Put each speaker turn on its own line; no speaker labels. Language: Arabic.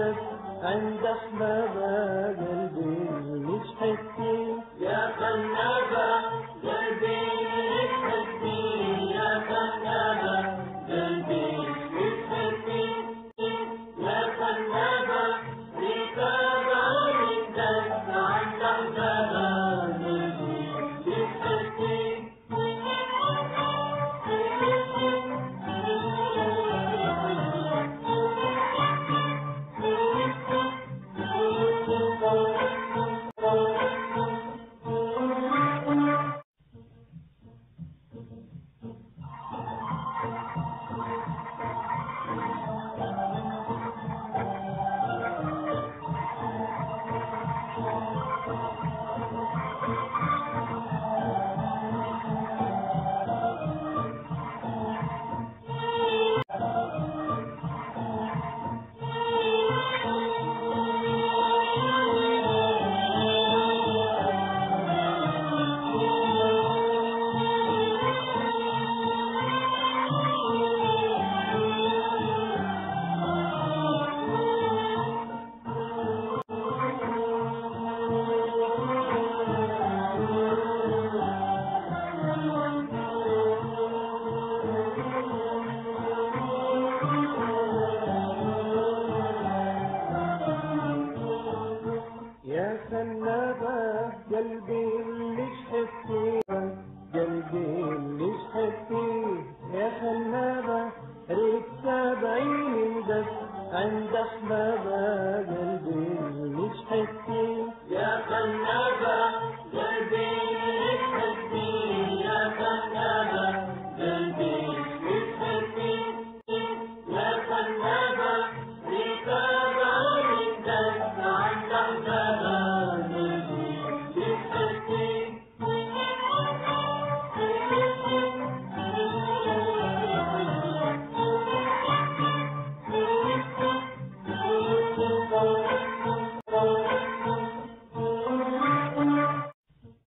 عندك عند احباب قلبي مش حسين يا خلابة قلبي اللي شحت فيه قلبي اللي شحت يا خلابة ريت سبعين بس. عند حبابة قلبي اللي شحت